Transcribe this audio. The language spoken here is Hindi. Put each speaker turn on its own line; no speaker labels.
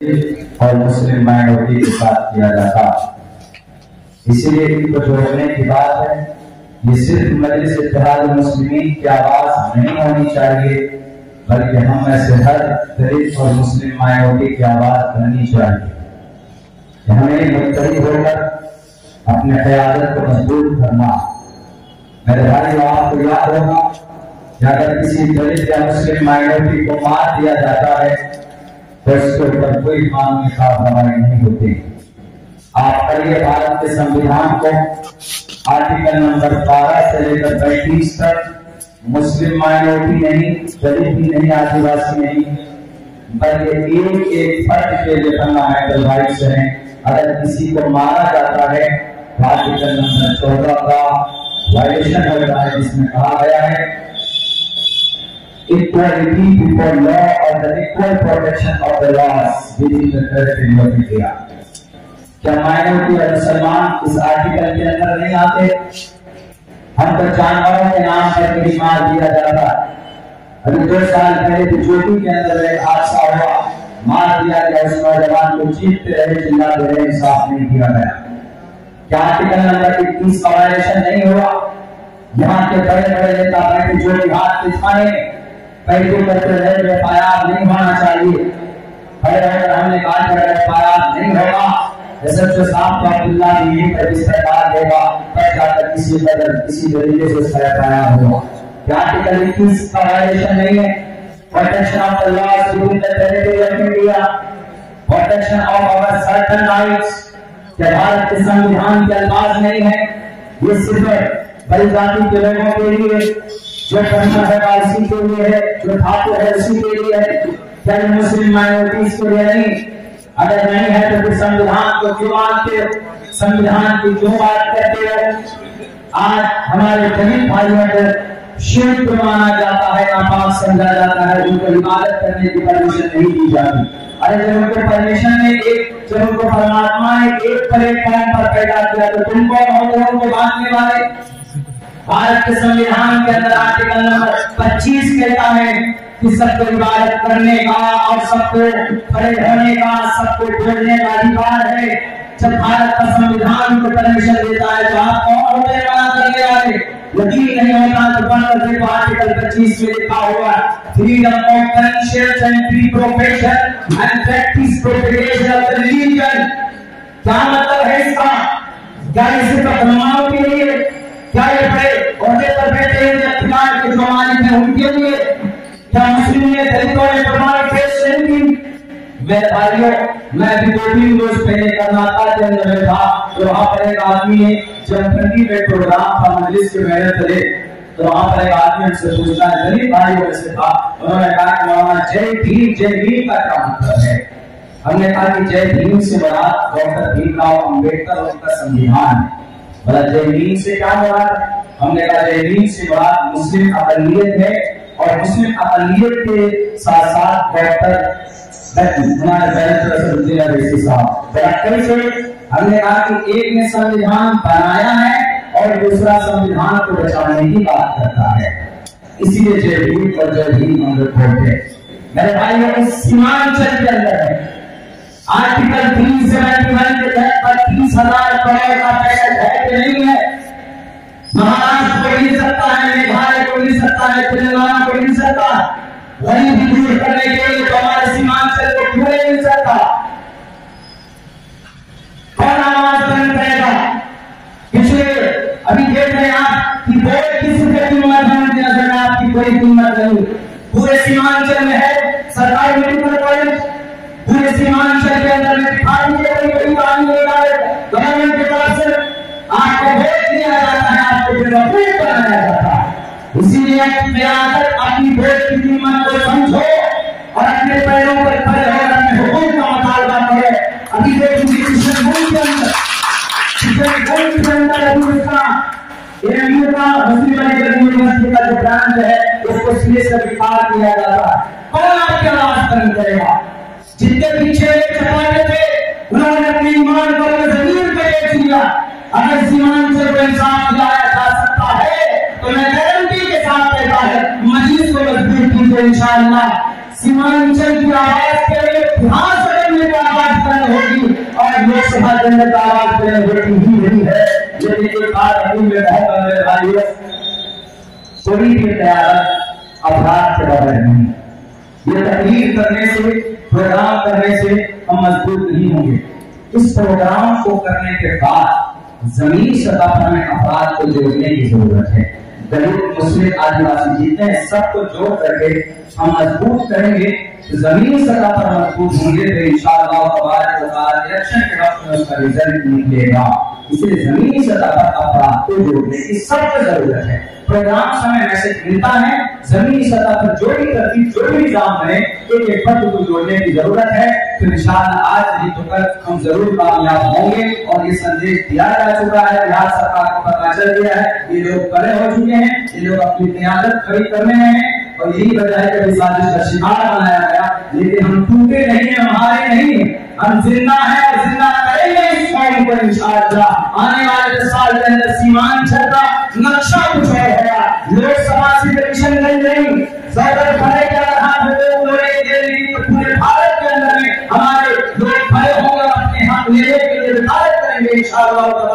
और मुस्लिम माइनॉरिटी के साथ किया जाता इसीलिए इनको जोड़ने की बात है, ये सिर्फ़ मजलिस इत्तेहाद मुस्लिमीन की आवाज़ नहीं होनी चाहिए, बल्कि हम में से हर दलित और मुस्लिम माइनॉरिटी की आवाज़ बननी चाहिए। हमें मुख्तलिफ़ होकर अपने क़यादत को मज़बूत करना मेरे भाई आपको याद होगा कि अगर किसी दलित या मुस्लिम माइनॉरिटी को मार दिया जाता है इसके ऊपर कोई कानूनी कार्रवाई नहीं होती। आप पढ़िए भारत के संविधान को आर्टिकल नंबर 12 से लेकर पैंतीस तक मुस्लिम माइनॉरिटी नहीं दलित भी नहीं, आदिवासी नहीं, बल्कि एक एक फर्द के लिए फंडामेंटल राइट्स हैं। अगर किसी को मारा जाता है, आर्टिकल नंबर चौदह का वायलेशन होता है, जिसमें कहा गया है equality before law or the equal protection of the laws within the territory of India. क्या माइनॉरिटी और मुसलमान इस आर्टिकल के अंदर नहीं आते? हम तो जानवरों के नाम पर कभी मार दिया जाता। अभी दो साल पहले ज्योति के अंदर एक हादसा हुआ। मार दिया गया उस नौजवान को चीखते रहे चिल्लाते रहे इंसाफ नहीं किया गया। क्या आर्टिकल नंबर इक्कीस का वायलेशन नहीं हुआ? यहाँ के बड़े बड़े नेता बैठे जो हाथ के थाने पैसे करते रहे एफ़ नहीं होना चाहिए। हमने कहा कि एफ़ नहीं होगा साहब तो अब्दुल्ला भी यही रजिस्टर डाल देगा, तब जाकर किसी किसी तरीके से उसका आर्टिकल इक्कीस का वायलेशन नहीं है भारत के संविधान के अल्फाज नहीं है ये सिर्फ़ बड़ी जाति के लोगों के लिए जो ब्राह्मण है इसी के लिए है, जो ठाकुर है उसी के लिए है। क्या मुस्लिम माइनॉरिटीज के लिए नहीं। अगर नहीं है तो फिर संविधान को क्यों मानते हो? संविधान की क्यों बात करते हो? आज हमारे दलित भाइयों को शुद्ध माना जाता है, नापाक समझा जाता है, उनको इबादत करने की परमिशन नहीं दी जाती। अरे जब उनको परमिशन ने एक, जब उनको परमात्मा ने एक पर एक प्लेटफॉर्म पर पैदा किया तो तुम कौन हो? उनको बांटने वाले। भारत के संविधान के अंदर आर्टिकल नंबर 25 कहता है कि सबको इबादत करने का और सबको खड़े होने का, सबको बोलने का अधिकार है। जब भारत का संविधान को परमिशन देता है तो आप कौन होते हैं करने वाले नहीं होता तो आर्टिकल 25 में लिखा हुआ freedom of and free profession and practice of religion क्या मतलब है इसका? क्या मुसलमानों के लिए क्या ये बड़े औहदे पर बैठे हुए अख्तियार के जो मालिक हैं उनके लिए क्या मुस्लिम ने दलितों ने प्रमाण पेश नहीं मेरे भाइयों मैं भी दो तीन रोज पहले कर्नाटक के अंदर में था तो वहाँ पर एक आदमी जब ठंडी में प्रोग्राम था, मजलिस के मेहनत थे तो वहाँ पर एक आदमी हमसे पूछता है दलित भाइयों में से था? उन्होंने कहा कि मौलाना जय भीम जय भीम का क्या मतलब है? हमने कहा कि जय भीम से बड़ा डॉक्टर भीमराव अंबेडकर उनका संविधान है। जय से क्या है हमने कहा भीम से बड़ा मुस्लिम अकलियत है और मुस्लिम अकलियत के साथ साथ डॉक्टर बड़ा हमने कहा कि एक ने संविधान बनाया है और दूसरा संविधान को बचाने की बात करता है। इसीलिए जय और जय मेरे इस सीमांचल के अंदर है। आर्टिकल थ्री सेवेंटी वन हैं कि की आपकी कोई पूरे सीमांचल में है, सरकारी मेडिकल कॉलेज पूरे सीमांचल के अंदर में दिखाई दे रही बड़ी पानी लेगा गवर्नमेंट की तरफ़ से आपको वोट दिया जाता है, आपको बेवकूफ़ बनाया जाता है। इसीलिए मेरा अपनी वोट की कीमत को समझो। और अपने पैरों पर खड़े अपने हुकूम का मुतालबा करो अभी देखिए किशन मुल्क के अंदर। किशन मुल्क के अंदर अभी उसका एमयू का मुस्लिम अलीगढ़ यूनिवर्सिटी का जो ब्रांच है, उसको सीए से विकार किया जाता है। कौन आपकी आवाज़ बंद करेगा। जिनके पीछे चपाटे थे, उन्होंने अपनी ईमान को ज़मीन पे बेच दिया। अगर सीमांचल को इंसाफ दिलाया जा सकता है तो मैं गारंटी के साथ कहता है मजीद को मज़बूत कीजिए, इंशाअल्लाह। सीमांचल की आवाज़ के लिए ध्यान से करने को रहेगी और लोकसभा के अंदर आवाज़ पहले होती ही नहीं है लेकिन एक बात अभी में बहुत मेरे भाइयों कोई भी तैयार अपराध के बगैर नहीं ये तकलीफ़ करने से प्रोग्राम करने से हम मज़बूत नहीं होंगे इस प्रोग्राम को करने के बाद ज़मीन सतह पर हमें अपराध को जोड़ने की ज़रूरत है दलित, मुस्लिम आदिवासी जितने सबको जोड़ करके हम मज़बूत करेंगे ज़मीन सतह पर मज़बूत होंगे तो इंशाअल्लाह इलेक्शन के वक्त में उसका रिज़ल्ट निकलेगा। इसे ज़मीन सतह पर अपराध को जोड़ने की सख्त ज़रूरत है। प्रोग्राम समय मैसेज मिलता है, जमीनी सतह पर जो भी तरतीब जो भी निज़ाम बने एक एक फर्द को जोड़ने की ज़रूरत है। तो आज नहीं तो कल हम ज़रूर कामयाब होंगे और ये संदेश दिया जा चुका है बिहार सरकार को पता चल गया है। ये लोग खड़े हो चुके हैं, ये लोग अपनी क्यादत खड़ी कर रहे हैं और यही वजह है कि साजिश का शिकार बनाया गया। लेकिन हम टूटे नहीं है हमारे नहीं हम ज़िंदा है ज़िंदा करेंगे इस कौम को इंशाअल्लाह। आने वाले साल के अंदर सीमांचल का होगा की से में नहीं। नहीं सरकार खड़े कर रहा है ये नहीं तो पूरे भारत के अंदर में हमारे लोग खड़े होंगे, अपने हाथ लेने के लिए भारत करेंगे इंशाअल्लाह